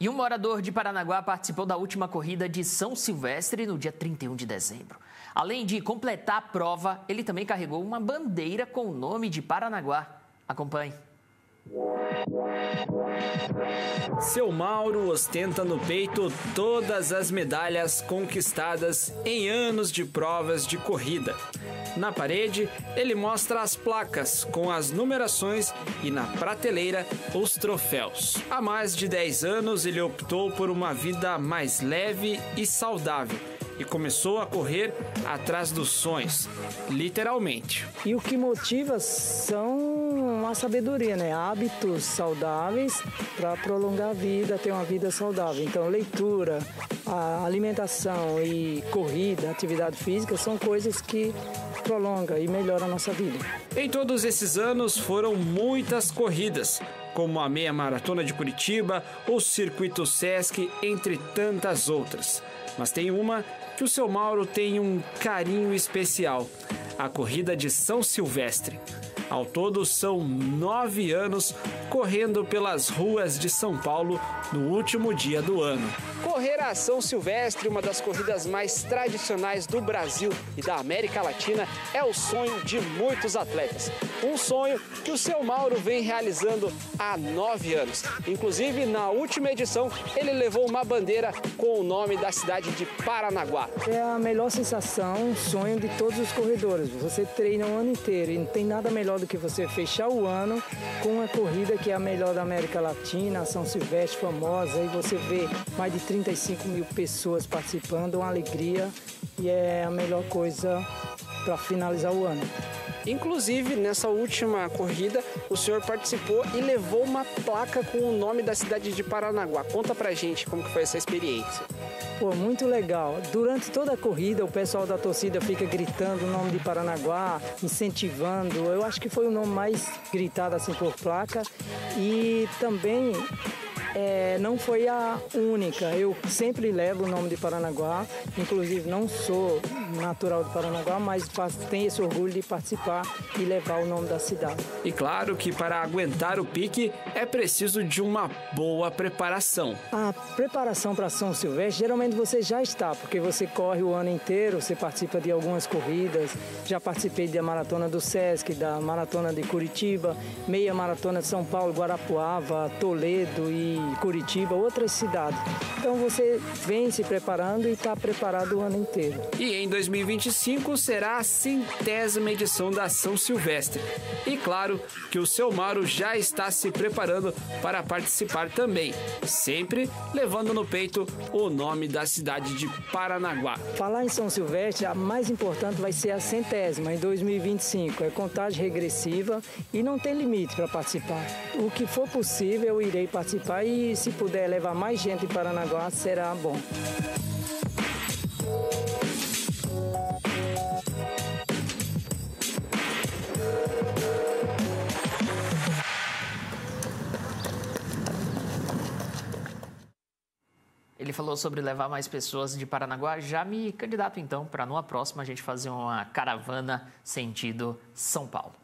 E um morador de Paranaguá participou da última corrida de São Silvestre no dia 31 de dezembro. Além de completar a prova, ele também carregou uma bandeira com o nome de Paranaguá. Acompanhe. Seu Mauro ostenta no peito todas as medalhas conquistadas em anos de provas de corrida. Na parede, ele mostra as placas com as numerações e na prateleira os troféus. Há mais de 10 anos, ele optou por uma vida mais leve e saudável e começou a correr atrás dos sonhos, literalmente. E o que motiva são sabedoria, né? Hábitos saudáveis para prolongar a vida, ter uma vida saudável. Então, leitura, alimentação e corrida, atividade física são coisas que prolongam e melhoram a nossa vida. Em todos esses anos foram muitas corridas, como a meia maratona de Curitiba, o circuito Sesc, entre tantas outras. Mas tem uma que o seu Mauro tem um carinho especial: a corrida de São Silvestre. Ao todo, são nove anos correndo pelas ruas de São Paulo no último dia do ano. Correr a São Silvestre, uma das corridas mais tradicionais do Brasil e da América Latina, é o sonho de muitos atletas. Um sonho que o seu Mauro vem realizando há nove anos. Inclusive, na última edição, ele levou uma bandeira com o nome da cidade de Paranaguá. É a melhor sensação, um sonho de todos os corredores. Você treina o ano inteiro e não tem nada melhor do que você fechar o ano com uma corrida que é a melhor da América Latina, São Silvestre famosa, e você vê mais de 35 mil pessoas participando, uma alegria e é a melhor coisa para finalizar o ano. Inclusive, nessa última corrida, o senhor participou e levou uma placa com o nome da cidade de Paranaguá. Conta pra gente como que foi essa experiência. Pô, muito legal. Durante toda a corrida, o pessoal da torcida fica gritando o nome de Paranaguá, incentivando. Eu acho que foi o nome mais gritado assim por placa. E também é, não foi a única. Eu sempre levo o nome de Paranaguá, inclusive não sou natural de Paranaguá, mas tenho esse orgulho de participar e levar o nome da cidade. E claro que para aguentar o pique é preciso de uma boa preparação. A preparação para São Silvestre geralmente você já está, porque você corre o ano inteiro, você participa de algumas corridas. Já participei da maratona do Sesc, da maratona de Curitiba, meia maratona de São Paulo, Guarapuava, Toledo e Curitiba, outras cidades. Então você vem se preparando e está preparado o ano inteiro. E em 2025 será a centésima edição da São Silvestre. E claro que o seu Mauro já está se preparando para participar também, sempre levando no peito o nome da cidade de Paranaguá. Falar em São Silvestre, a mais importante vai ser a centésima em 2025. É contagem regressiva e não tem limite para participar. O que for possível, eu irei participar e se puder levar mais gente em Paranaguá, será bom. Ele falou sobre levar mais pessoas de Paranaguá. Já me candidato então para numa próxima a gente fazer uma caravana sentido São Paulo.